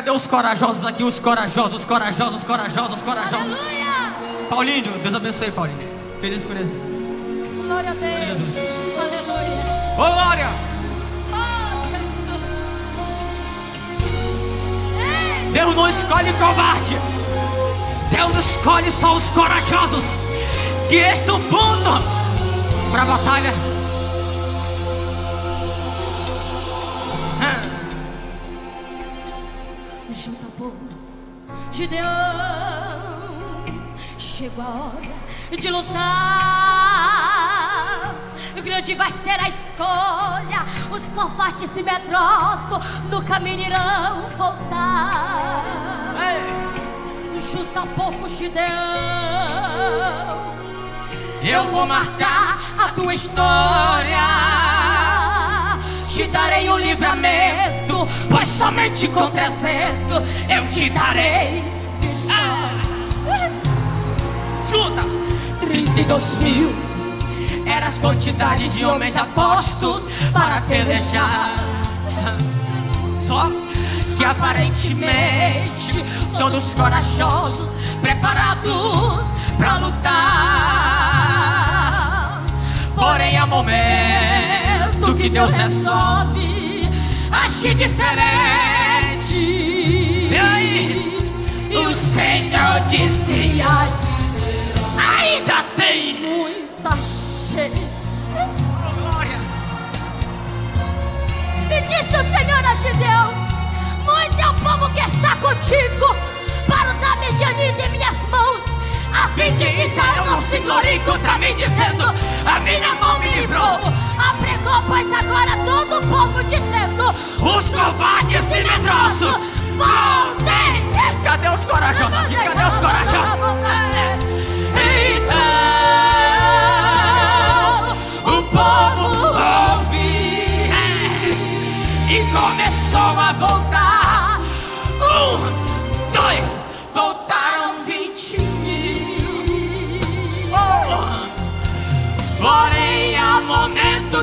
Aleluia! Cadê os corajosos aqui? Os corajosos, corajosos, corajosos, corajosos. Aleluia! Paulinho, Deus abençoe, Paulinho. Feliz por isso. Glória a Deus. Aleluia. Ô, Glória! Oh, Jesus. Ei, Deus não escolhe covarde. Deus escolhe só os corajosos que estão prontos para a batalha. Junta povo, Gideão, chegou a hora de lutar. Grande vai ser a escolha, os covardes e medrosos no caminho irão voltar. ei, Junta povo, Gideão, Eu vou marcar a tua história. Te darei o livramento, pois somente com trezentos eu te darei. Ah. Escuta! 32 mil era as quantidades de homens apostos para pelejar. Só que aparentemente todos corajosos, preparados para lutar. Porém, há momento que Deus resolve agir diferente. E aí? O Senhor disse ainda tem muita gente. Oh, glória. E disse o Senhor a Gideão: Muito é o povo que está contigo, para o dar medianita em minhas mãos, a fim que Israel não se glorie contra mim, dizendo: A minha mão me livrou. Apregou, pois agora todo o povo dizendo: Os covardes e medrosos Voltem! Cadê os corajosos aqui? Cadê os corajosos?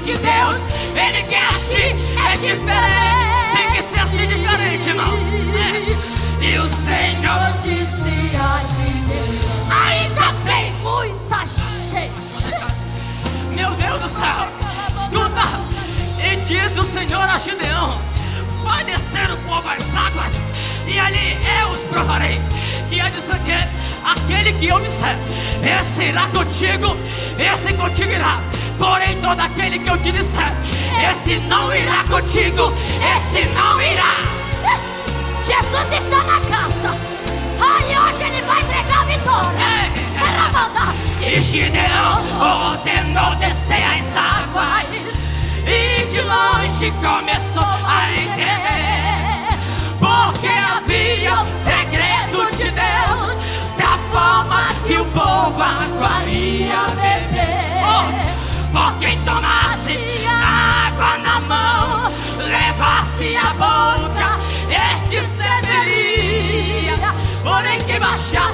Que Deus, Ele quer agir, é diferente. Tem que ser assim diferente, irmão. É. E o Senhor Disse a Ainda tem muita gente. Meu Deus do céu! Escuta! E diz o Senhor a Gideão: Vai descer o povo às águas, e ali eu os provarei. Que é disso aqui, aquele que eu disser, esse irá contigo, esse contigo irá. Porém, todo aquele que eu te disser, esse não irá contigo, esse não irá. Jesus está na casa. Ai, hoje ele vai entregar a vitória. É, é. Ela manda. E Gideão ordenou descer as águas E de longe começou a entender Porque havia o segredo de Deus Da forma que o povo aguaria beber Por quem tomasse água na mão Levasse a boca Este serviria Porém quem baixasse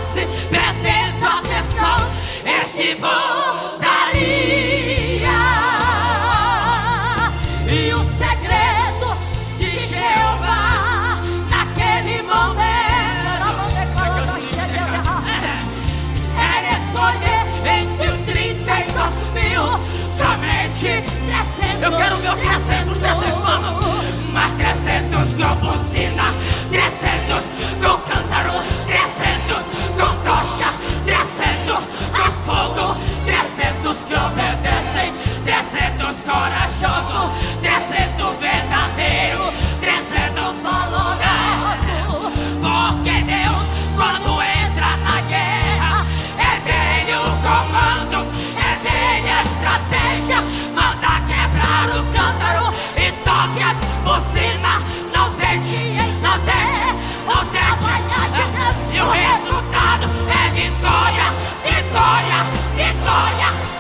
Vitória! Vitória!